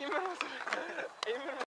今のそれ。今